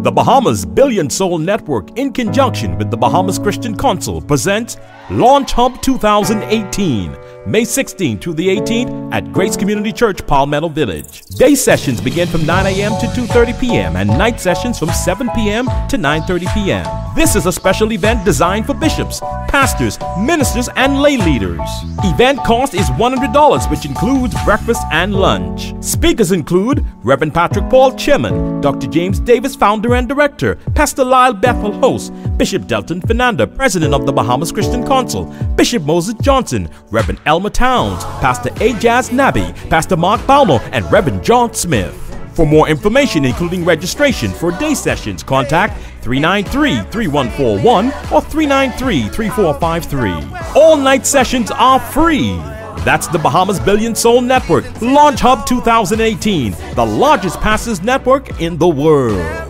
The Bahamas Billion Soul Network, in conjunction with the Bahamas Christian Council, presents Launch Hub 2018, May 16th to the 18th at Grace Community Church, Palmetto Village. Day sessions begin from 9 a.m. to 2:30 p.m. and night sessions from 7 p.m. to 9:30 p.m. This is a special event designed for bishops, pastors, ministers, and lay leaders. Event cost is $100, which includes breakfast and lunch. Speakers include Reverend Patrick Paul, Chairman, Dr. James Davis, Founder and Director, Pastor Lyall Bethel, Host, Bishop Delton Fernander, President of the Bahamas Christian Council, Bishop Moses Johnson, Reverend Elmer Towns, Pastor Ajaz Nabi, Pastor Mark Balmo, and Reverend John Smith. For more information, including registration for day sessions, contact 393 3141 or 393 3453. All night sessions are free. That's the Bahamas Billion Soul Network, Launch Hub 2018, the largest passes network in the world.